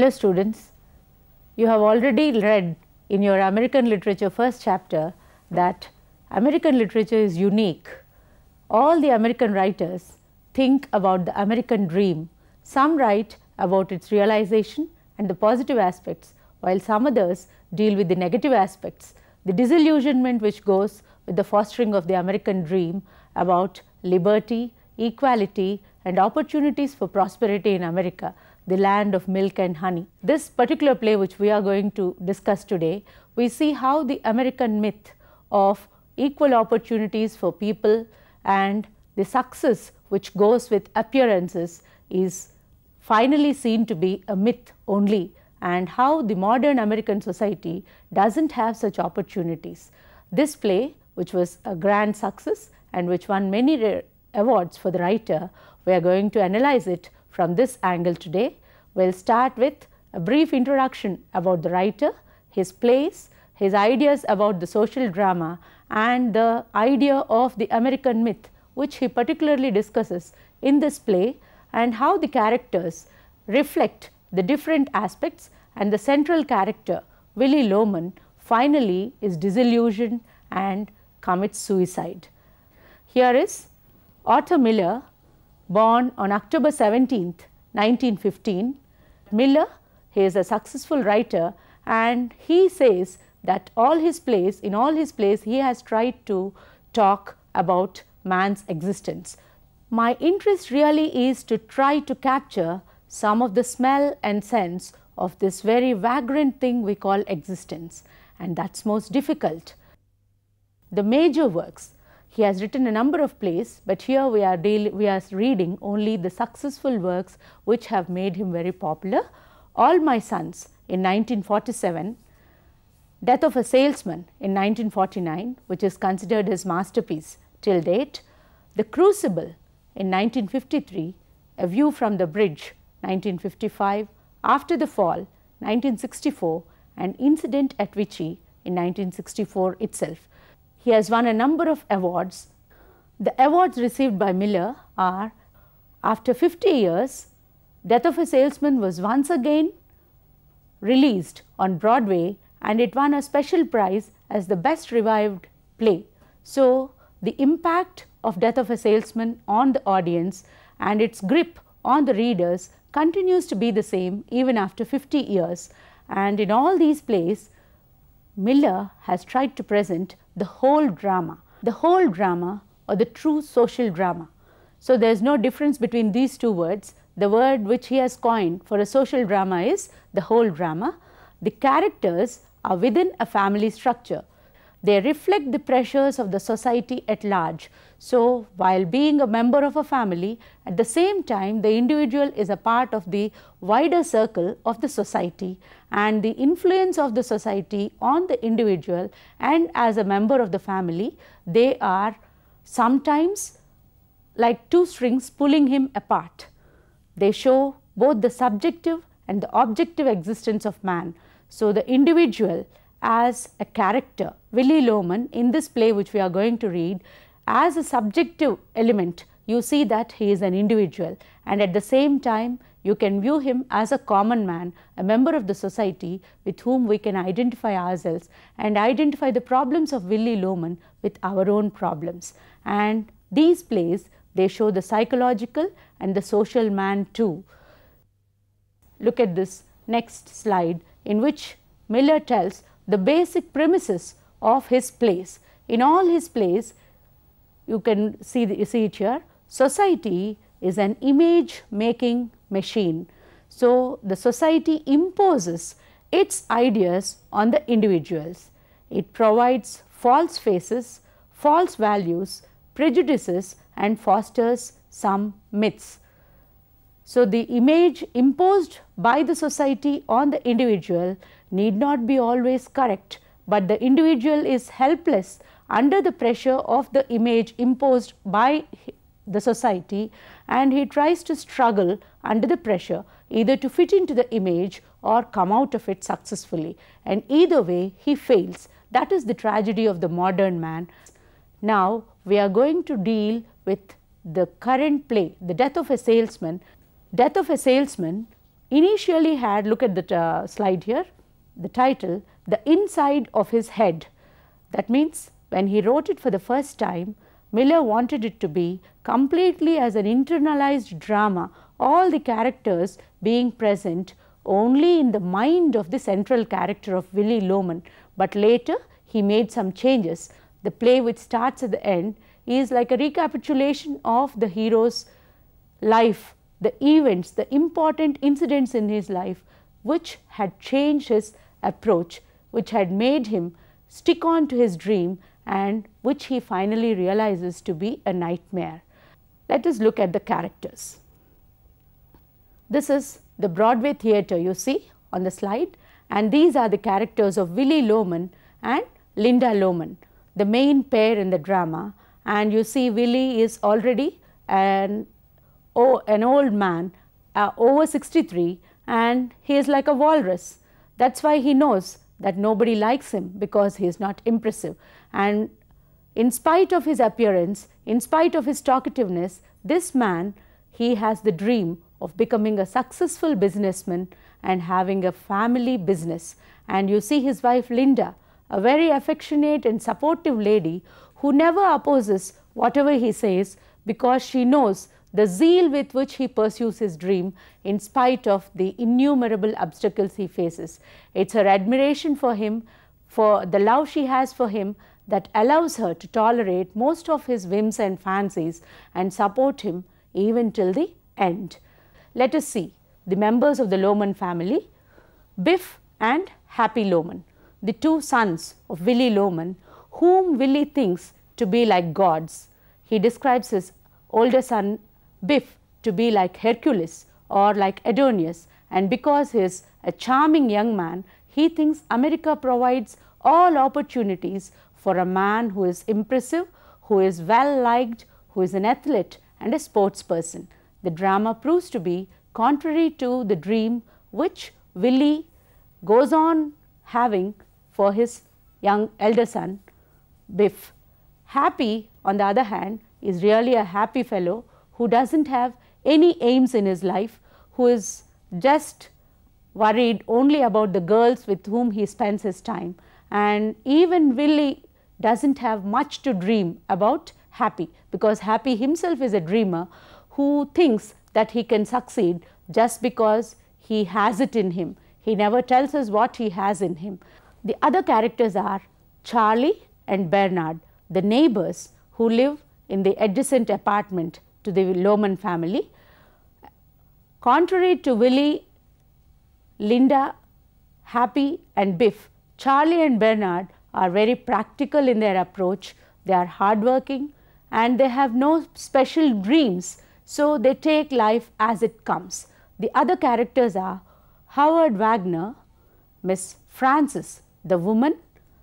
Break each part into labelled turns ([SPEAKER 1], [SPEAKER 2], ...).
[SPEAKER 1] Hello students, you have already read in your American literature first chapter that American literature is unique. All the American writers think about the American dream. Some write about its realization and the positive aspects, while some others deal with the negative aspects, the disillusionment which goes with the fostering of the American dream about liberty, equality and opportunities for prosperity in America, the land of milk and honey. This particular play which we are going to discuss today, we see how the American myth of equal opportunities for people and the success which goes with appearances is finally seen to be a myth only and how the modern American society does not have such opportunities. This play which was a grand success and which won many awards for the writer, we are going to analyze it from this angle today. We will start with a brief introduction about the writer, his plays, his ideas about the social drama and the idea of the American myth which he particularly discusses in this play and how the characters reflect the different aspects and the central character Willy Loman finally is disillusioned and commits suicide. Here is Arthur Miller born on October 17th 1915. Miller he is a successful writer and he says that all his plays in all his plays he has tried to talk about man's existence. My interest really is to try to capture some of the smell and sense of this very vagrant thing we call existence and that is most difficult. The major works, he has written a number of plays, but here we are, we are reading only the successful works which have made him very popular. All My Sons in 1947, Death of a Salesman in 1949 which is considered his masterpiece till date, The Crucible in 1953, A View from the Bridge 1955, After the Fall 1964 and Incident at Vichy in 1964 itself. He has won a number of awards. The awards received by Miller are after 50 years, Death of a Salesman was once again released on Broadway and it won a special prize as the best revived play. So, the impact of Death of a Salesman on the audience and its grip on the readers continues to be the same even after 50 years and in all these plays Miller has tried to present the whole drama, the whole drama or the true social drama. So, there is no difference between these two words. The word which he has coined for a social drama is the whole drama. The characters are within a family structure. They reflect the pressures of the society at large. So, while being a member of a family, at the same time the individual is a part of the wider circle of the society and the influence of the society on the individual and as a member of the family, they are sometimes like two strings pulling him apart. They show both the subjective and the objective existence of man. So, the individual as a character, Willy Loman in this play which we are going to read as a subjective element, you see that he is an individual and at the same time you can view him as a common man, a member of the society with whom we can identify ourselves and identify the problems of Willy Loman with our own problems. And these plays, they show the psychological and the social man too. Look at this next slide in which Miller tells the basic premises of his plays. In all his plays, you can see, the, see it here, society is an image making machine. So, the society imposes its ideas on the individuals. It provides false faces, false values, prejudices and fosters some myths. So, the image imposed by the society on the individual need not be always correct, but the individual is helpless under the pressure of the image imposed by the society and he tries to struggle under the pressure either to fit into the image or come out of it successfully and either way he fails. That is the tragedy of the modern man. Now, we are going to deal with the current play, The Death of a Salesman. Death of a Salesman initially had look at the uh, slide here the title the inside of his head that means when he wrote it for the first time Miller wanted it to be completely as an internalized drama all the characters being present only in the mind of the central character of Willy Loman, but later he made some changes. The play which starts at the end is like a recapitulation of the hero's life, the events, the important incidents in his life which had changed his approach, which had made him stick on to his dream and which he finally realizes to be a nightmare. Let us look at the characters. This is the Broadway theatre you see on the slide and these are the characters of Willy Loman and Linda Loman, the main pair in the drama and you see Willy is already an, oh, an old man uh, over 63 and he is like a walrus. That is why he knows that nobody likes him because he is not impressive and in spite of his appearance, in spite of his talkativeness, this man he has the dream of becoming a successful businessman and having a family business. And you see his wife Linda, a very affectionate and supportive lady who never opposes whatever he says because she knows the zeal with which he pursues his dream in spite of the innumerable obstacles he faces. It's her admiration for him, for the love she has for him that allows her to tolerate most of his whims and fancies and support him even till the end. Let us see the members of the Loman family, Biff and Happy Loman, the two sons of Willy Loman, whom Willy thinks to be like gods. He describes his older son Biff to be like Hercules or like Adonis and because he is a charming young man, he thinks America provides all opportunities for a man who is impressive, who is well liked, who is an athlete and a sports person the drama proves to be contrary to the dream which Willy goes on having for his young elder son Biff. Happy on the other hand is really a happy fellow who does not have any aims in his life, who is just worried only about the girls with whom he spends his time and even Willy does not have much to dream about Happy because Happy himself is a dreamer who thinks that he can succeed just because he has it in him. He never tells us what he has in him. The other characters are Charlie and Bernard, the neighbors who live in the adjacent apartment to the Loman family. Contrary to Willy, Linda, Happy and Biff, Charlie and Bernard are very practical in their approach. They are hardworking and they have no special dreams so, they take life as it comes. The other characters are Howard Wagner, Miss Frances, the woman,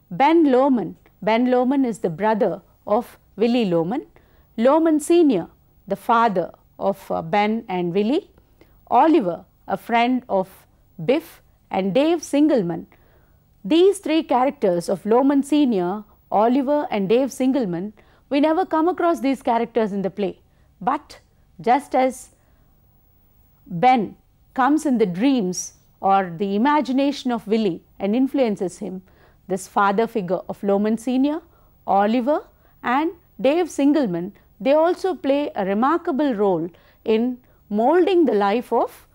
[SPEAKER 1] Ben Loman. Ben Loman is the brother of Willy Loman. Loman Sr., the father of uh, Ben and Willy, Oliver, a friend of Biff and Dave Singleman. These three characters of Loman Sr., Oliver and Dave Singleman, we never come across these characters in the play, but just as Ben comes in the dreams or the imagination of Willy and influences him, this father figure of Loman Sr., Oliver and Dave Singleman, they also play a remarkable role in molding the life of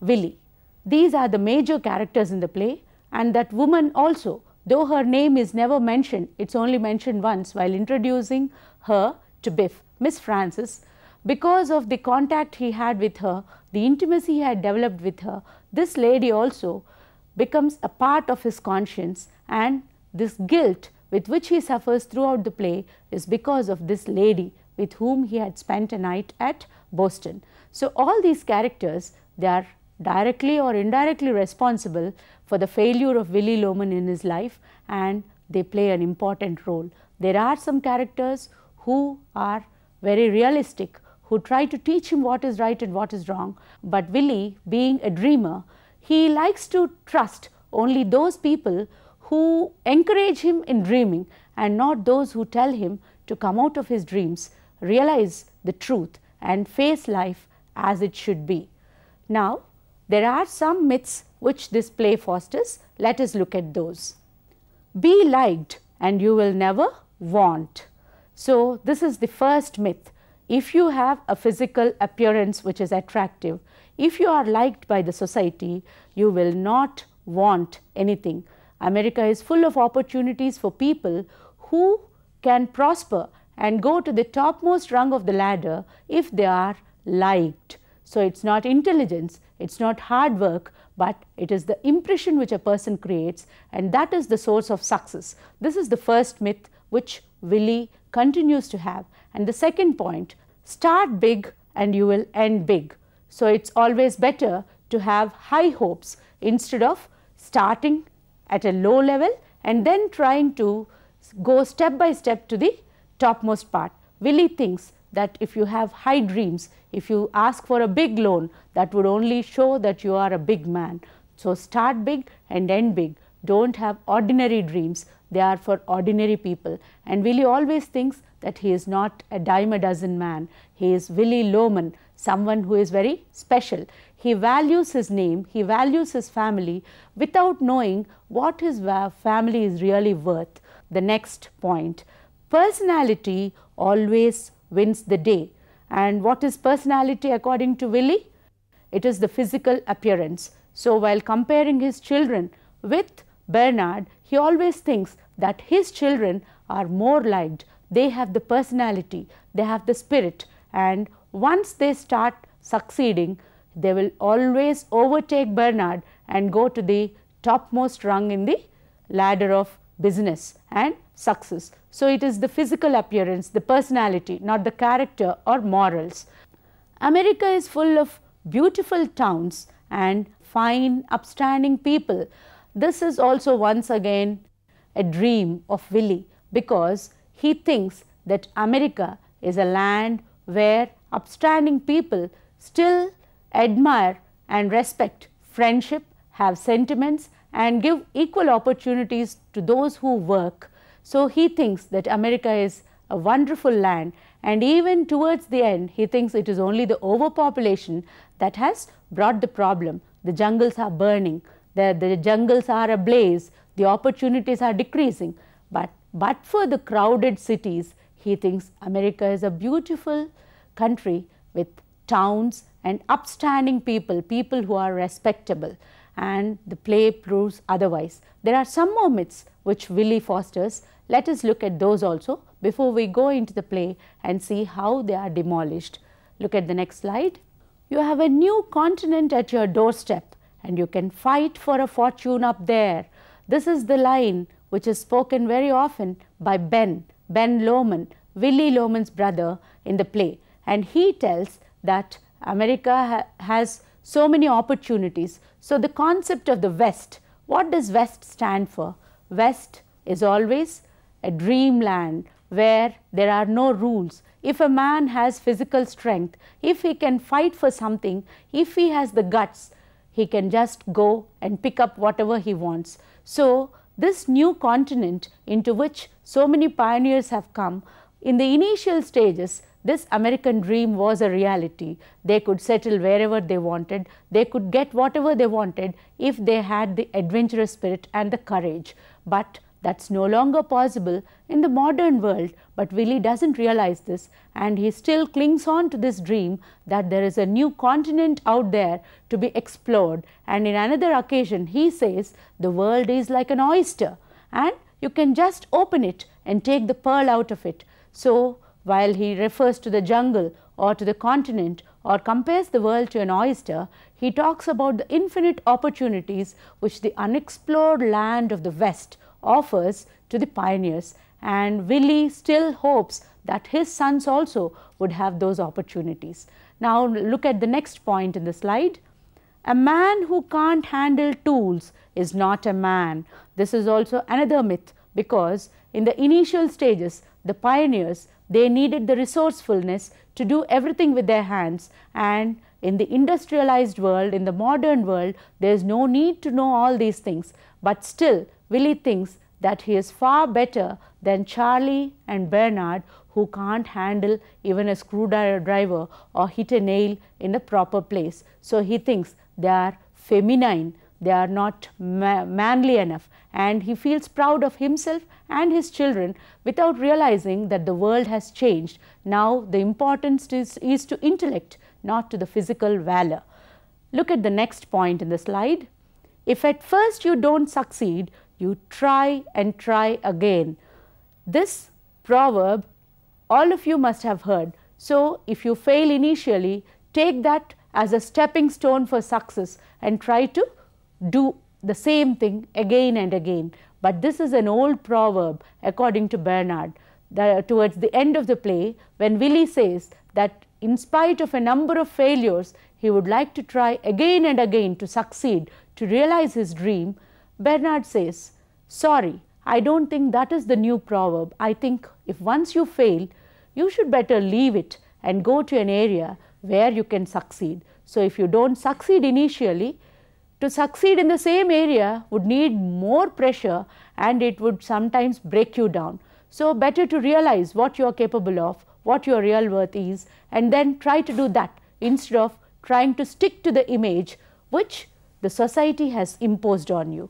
[SPEAKER 1] Willy. These are the major characters in the play and that woman also, though her name is never mentioned, it is only mentioned once while introducing her to Biff, Miss Frances. because of the contact he had with her, the intimacy he had developed with her, this lady also becomes a part of his conscience and this guilt with which he suffers throughout the play is because of this lady with whom he had spent a night at Boston. So, all these characters they are directly or indirectly responsible for the failure of Willy Loman in his life and they play an important role. There are some characters who are very realistic, who try to teach him what is right and what is wrong. But Willy being a dreamer, he likes to trust only those people who encourage him in dreaming and not those who tell him to come out of his dreams, realize the truth and face life as it should be. Now, There are some myths which this play fosters. Let us look at those. Be liked and you will never want. So, this is the first myth. If you have a physical appearance which is attractive, if you are liked by the society, you will not want anything. America is full of opportunities for people who can prosper and go to the topmost rung of the ladder if they are liked. So, it is not intelligence, it is not hard work, but it is the impression which a person creates and that is the source of success. This is the first myth which Willy continues to have. And the second point, start big and you will end big. So, it is always better to have high hopes instead of starting at a low level and then trying to go step by step to the topmost part. Willy thinks that if you have high dreams, if you ask for a big loan, that would only show that you are a big man. So, start big and end big. Do not have ordinary dreams, they are for ordinary people. And Willy always thinks that he is not a dime a dozen man, he is Willy Loman, someone who is very special. He values his name, he values his family without knowing what his family is really worth. The next point, personality always wins the day. And what is personality according to Willy? It is the physical appearance. So, while comparing his children with Bernard, he always thinks that his children are more liked, they have the personality, they have the spirit and once they start succeeding, they will always overtake Bernard and go to the topmost rung in the ladder of business and success. So, it is the physical appearance, the personality, not the character or morals. America is full of beautiful towns and fine upstanding people. This is also once again a dream of Willy because he thinks that America is a land where upstanding people still admire and respect friendship, have sentiments and give equal opportunities to those who work. So, he thinks that America is a wonderful land and even towards the end he thinks it is only the overpopulation that has brought the problem. The jungles are burning, the, the jungles are ablaze, the opportunities are decreasing, but, but for the crowded cities he thinks America is a beautiful country with towns and upstanding people, people who are respectable and the play proves otherwise. There are some more myths which Willy fosters. Let us look at those also before we go into the play and see how they are demolished. Look at the next slide. You have a new continent at your doorstep and you can fight for a fortune up there. This is the line which is spoken very often by Ben, Ben Loman, Willy Loman's brother in the play and he tells that America ha has so many opportunities. So, the concept of the West, what does West stand for? West is always a dreamland where there are no rules. If a man has physical strength, if he can fight for something, if he has the guts, he can just go and pick up whatever he wants. So, this new continent into which so many pioneers have come, in the initial stages, this American dream was a reality. They could settle wherever they wanted, they could get whatever they wanted if they had the adventurous spirit and the courage. But that is no longer possible in the modern world, but Willy does not realize this and he still clings on to this dream that there is a new continent out there to be explored and in another occasion he says the world is like an oyster and you can just open it and take the pearl out of it. So, while he refers to the jungle or to the continent or compares the world to an oyster, he talks about the infinite opportunities which the unexplored land of the West offers to the pioneers and Willy still hopes that his sons also would have those opportunities. Now, look at the next point in the slide. A man who can't handle tools is not a man. This is also another myth because in the initial stages the pioneers they needed the resourcefulness to do everything with their hands and in the industrialized world, in the modern world, there is no need to know all these things, but still Willy thinks that he is far better than Charlie and Bernard who can't handle even a screwdriver or hit a nail in the proper place. So, he thinks they are feminine, they are not ma manly enough and he feels proud of himself and his children without realizing that the world has changed. Now, the importance is, is to intellect not to the physical valor. Look at the next point in the slide. If at first you do not succeed, you try and try again. This proverb all of you must have heard. So, if you fail initially, take that as a stepping stone for success and try to do the same thing again and again. But this is an old proverb according to Bernard. Towards the end of the play, when Willy says that in spite of a number of failures, he would like to try again and again to succeed, to realize his dream, Bernard says, Sorry, I don't think that is the new proverb. I think if once you fail, you should better leave it and go to an area where you can succeed. So, if you do not succeed initially, to succeed in the same area would need more pressure and it would sometimes break you down. So, better to realize what you are capable of, what your real worth is and then try to do that instead of trying to stick to the image which the society has imposed on you.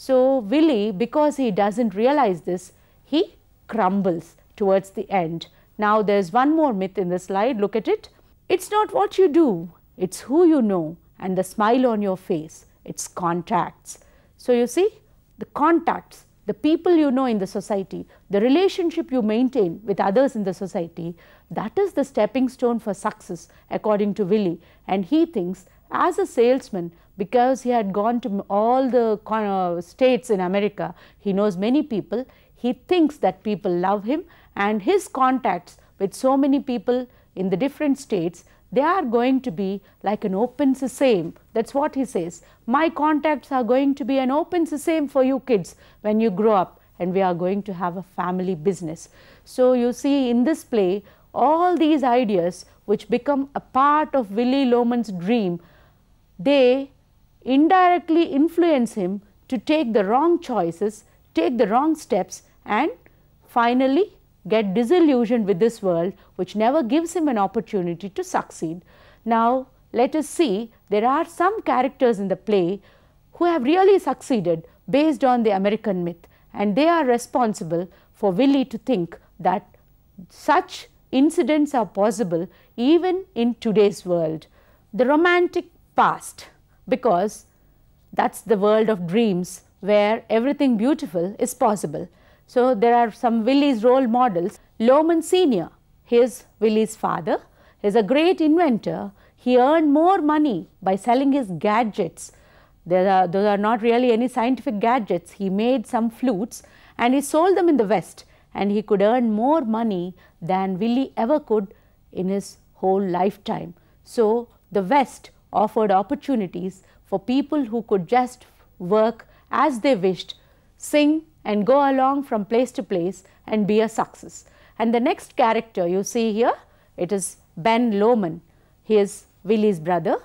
[SPEAKER 1] So, Willy because he does not realize this, he crumbles towards the end. Now, there is one more myth in the slide, look at it. It is not what you do, it is who you know and the smile on your face, it is contacts. So, you see the contacts the people you know in the society, the relationship you maintain with others in the society, that is the stepping stone for success according to Willy. And he thinks as a salesman, because he had gone to all the uh, states in America, he knows many people, he thinks that people love him and his contacts with so many people in the different states they are going to be like an open sesame. That is what he says. My contacts are going to be an open sesame for you kids when you grow up and we are going to have a family business. So, you see in this play all these ideas which become a part of Willy Loman's dream, they indirectly influence him to take the wrong choices, take the wrong steps and finally get disillusioned with this world which never gives him an opportunity to succeed. Now, let us see there are some characters in the play who have really succeeded based on the American myth and they are responsible for Willy to think that such incidents are possible even in today's world. The romantic past because that is the world of dreams where everything beautiful is possible. So, there are some Willy's role models. Loman senior, he is Willy's father, he is a great inventor. He earned more money by selling his gadgets. There are, those are not really any scientific gadgets. He made some flutes and he sold them in the West and he could earn more money than Willy ever could in his whole lifetime. So, the West offered opportunities for people who could just work as they wished, sing and go along from place to place and be a success. And the next character you see here, it is Ben Loman. He is Willy's brother.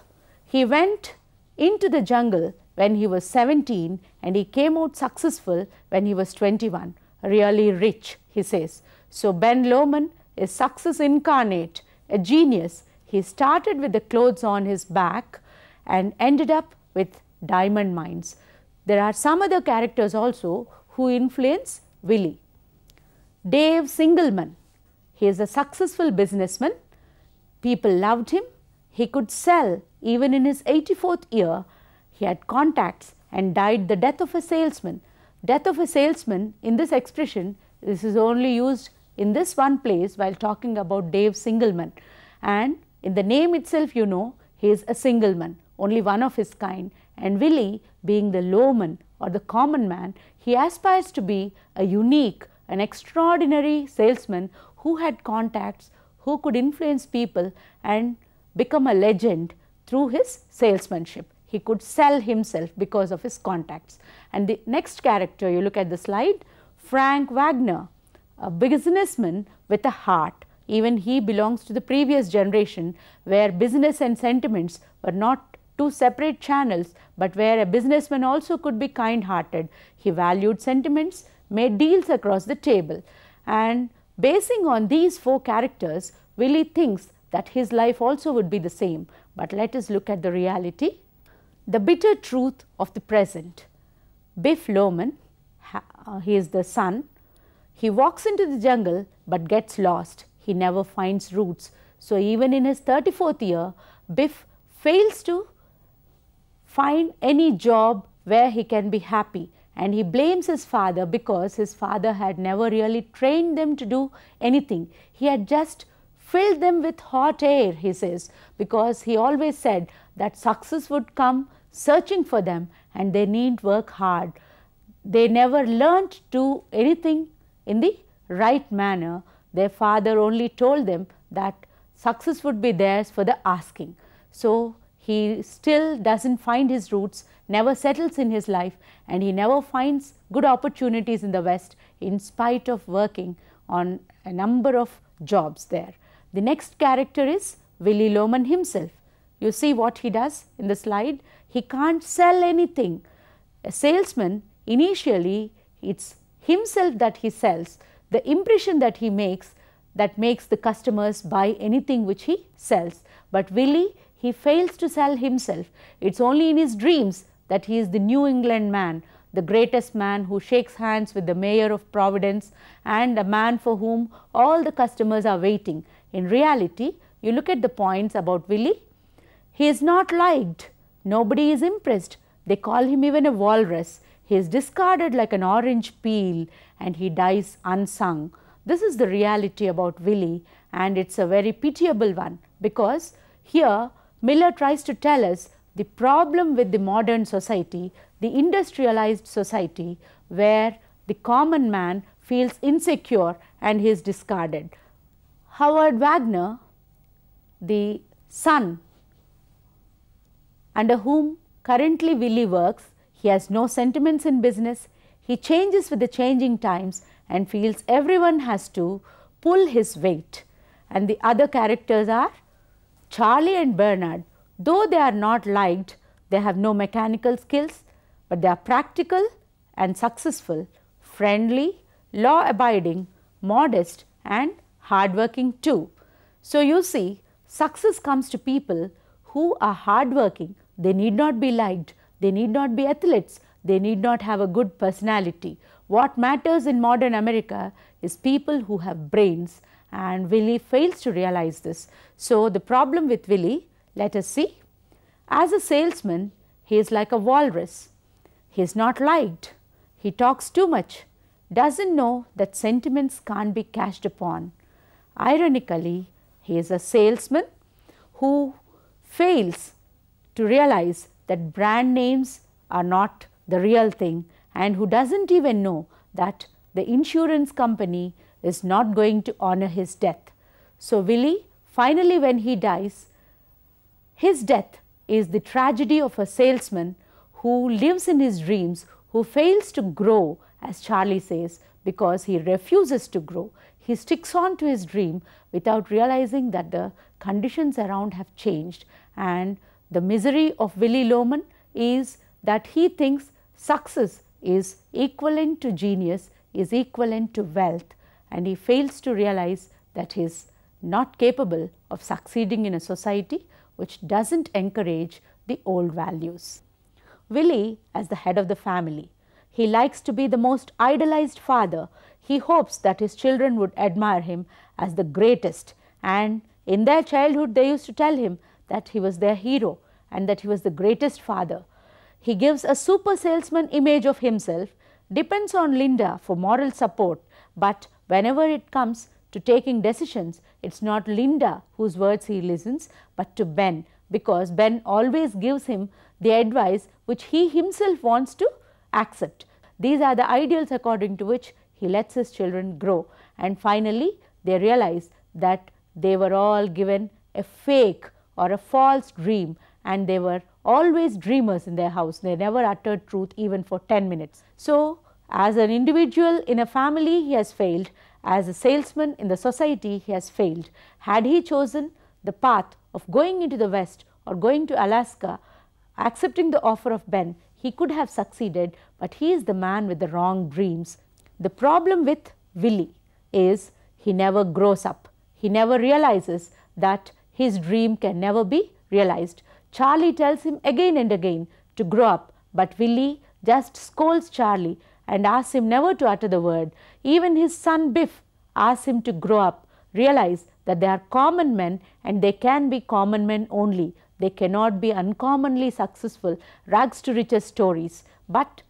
[SPEAKER 1] He went into the jungle when he was 17 and he came out successful when he was 21, really rich, he says. So, Ben Loman is success incarnate, a genius. He started with the clothes on his back and ended up with diamond mines. There are some other characters also who influence Willy. Dave Singleman, he is a successful businessman. People loved him. He could sell even in his 84th year. He had contacts and died the death of a salesman. Death of a salesman in this expression, this is only used in this one place while talking about Dave Singleman. And in the name itself you know, he is a single man, only one of his kind and Willy being the lowman or the common man, he aspires to be a unique, an extraordinary salesman who had contacts, who could influence people and become a legend through his salesmanship. He could sell himself because of his contacts. And the next character you look at the slide, Frank Wagner, a businessman with a heart. Even he belongs to the previous generation where business and sentiments were not two separate channels, but where a businessman also could be kind hearted. He valued sentiments, made deals across the table and Basing on these four characters, Willy thinks that his life also would be the same, but let us look at the reality. The bitter truth of the present. Biff Loman, uh, he is the son, he walks into the jungle but gets lost. He never finds roots. So, even in his 34th year, Biff fails to find any job where he can be happy and he blames his father because his father had never really trained them to do anything. He had just filled them with hot air, he says, because he always said that success would come searching for them and they need work hard. They never learned to do anything in the right manner. Their father only told them that success would be theirs for the asking. So, he still does not find his roots, never settles in his life and he never finds good opportunities in the West in spite of working on a number of jobs there. The next character is Willy Loman himself. You see what he does in the slide? He can't sell anything. A salesman initially it is himself that he sells, the impression that he makes that makes the customers buy anything which he sells. But Willy he fails to sell himself. It is only in his dreams that he is the New England man, the greatest man who shakes hands with the mayor of Providence and a man for whom all the customers are waiting. In reality, you look at the points about Willy, he is not liked, nobody is impressed, they call him even a walrus, he is discarded like an orange peel and he dies unsung. This is the reality about Willy and it is a very pitiable one because here Miller tries to tell us the problem with the modern society, the industrialized society where the common man feels insecure and he is discarded. Howard Wagner, the son under whom currently Willy works, he has no sentiments in business, he changes with the changing times and feels everyone has to pull his weight. And the other characters are Charlie and Bernard, though they are not liked, they have no mechanical skills, but they are practical and successful, friendly, law abiding, modest and hardworking too. So, you see success comes to people who are hardworking, they need not be liked, they need not be athletes, they need not have a good personality. What matters in modern America is people who have brains and Willy fails to realize this. So, the problem with Willy, let us see. As a salesman, he is like a walrus. He is not liked. He talks too much, doesn't know that sentiments can't be cashed upon. Ironically, he is a salesman who fails to realize that brand names are not the real thing and who doesn't even know that the insurance company is not going to honor his death. So, Willy finally when he dies, his death is the tragedy of a salesman who lives in his dreams, who fails to grow as Charlie says because he refuses to grow. He sticks on to his dream without realizing that the conditions around have changed and the misery of Willy Loman is that he thinks success is equivalent to genius, is equivalent to wealth and he fails to realize that he is not capable of succeeding in a society which does not encourage the old values. Willy as the head of the family, he likes to be the most idolized father. He hopes that his children would admire him as the greatest and in their childhood they used to tell him that he was their hero and that he was the greatest father. He gives a super salesman image of himself, depends on Linda for moral support, but Whenever it comes to taking decisions, it is not Linda whose words he listens, but to Ben because Ben always gives him the advice which he himself wants to accept. These are the ideals according to which he lets his children grow and finally they realize that they were all given a fake or a false dream and they were always dreamers in their house. They never uttered truth even for 10 minutes. So, as an individual in a family he has failed, as a salesman in the society he has failed. Had he chosen the path of going into the west or going to Alaska, accepting the offer of Ben, he could have succeeded, but he is the man with the wrong dreams. The problem with Willy is he never grows up. He never realizes that his dream can never be realized. Charlie tells him again and again to grow up, but Willy just scolds Charlie and asks him never to utter the word. Even his son Biff asks him to grow up, realize that they are common men and they can be common men only. They cannot be uncommonly successful rags to riches stories. But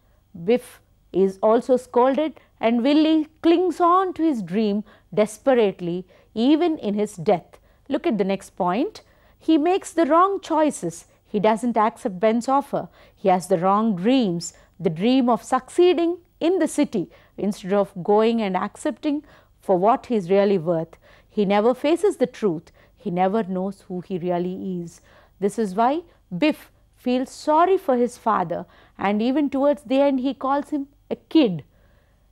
[SPEAKER 1] Biff is also scolded and Willy clings on to his dream desperately even in his death. Look at the next point. He makes the wrong choices. He doesn't accept Ben's offer. He has the wrong dreams, the dream of succeeding in the city instead of going and accepting for what he is really worth. He never faces the truth. He never knows who he really is. This is why Biff feels sorry for his father and even towards the end he calls him a kid.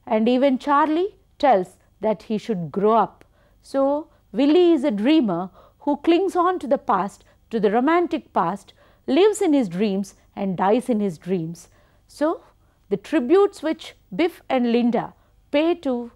[SPEAKER 1] And even Charlie tells that he should grow up. So, Willy is a dreamer who clings on to the past, to the romantic past, lives in his dreams and dies in his dreams. So, the tributes which Biff and Linda pay to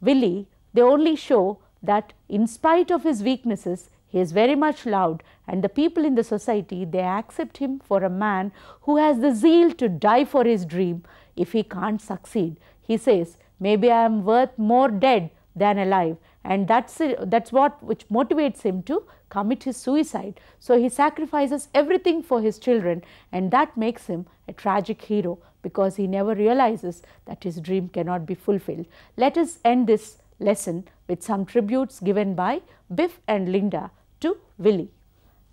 [SPEAKER 1] Willy, they only show that in spite of his weaknesses, he is very much loved and the people in the society, they accept him for a man who has the zeal to die for his dream if he can't succeed. He says, maybe I am worth more dead than alive and that's, uh, that's what which motivates him to commit his suicide. So, he sacrifices everything for his children and that makes him a tragic hero because he never realizes that his dream cannot be fulfilled. Let us end this lesson with some tributes given by Biff and Linda to Willy.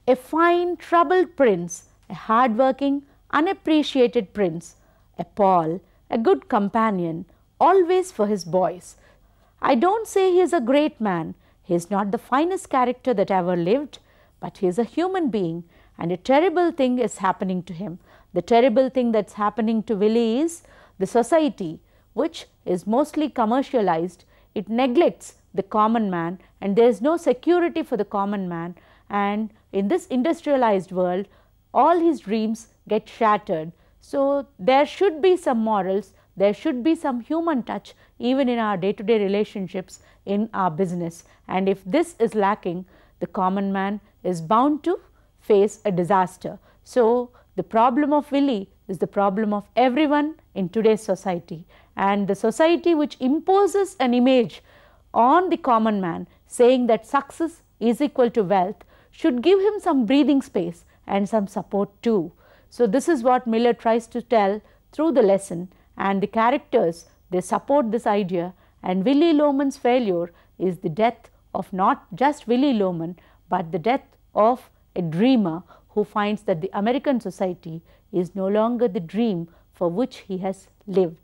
[SPEAKER 1] A fine troubled prince, a hard-working, unappreciated prince, a Paul, a good companion, always for his boys. I don't say he is a great man, he is not the finest character that ever lived, but he is a human being and a terrible thing is happening to him. The terrible thing that's happening to Willy is the society which is mostly commercialized, it neglects the common man and there is no security for the common man and in this industrialized world all his dreams get shattered. So, there should be some morals, there should be some human touch even in our day to day relationships in our business and if this is lacking the common man is bound to face a disaster. So, the problem of Willy is the problem of everyone in today's society and the society which imposes an image on the common man saying that success is equal to wealth should give him some breathing space and some support too. So, this is what Miller tries to tell through the lesson and the characters they support this idea and Willy Loman's failure is the death of not just Willy Loman, but the death of a dreamer who finds that the American society is no longer the dream for which he has lived.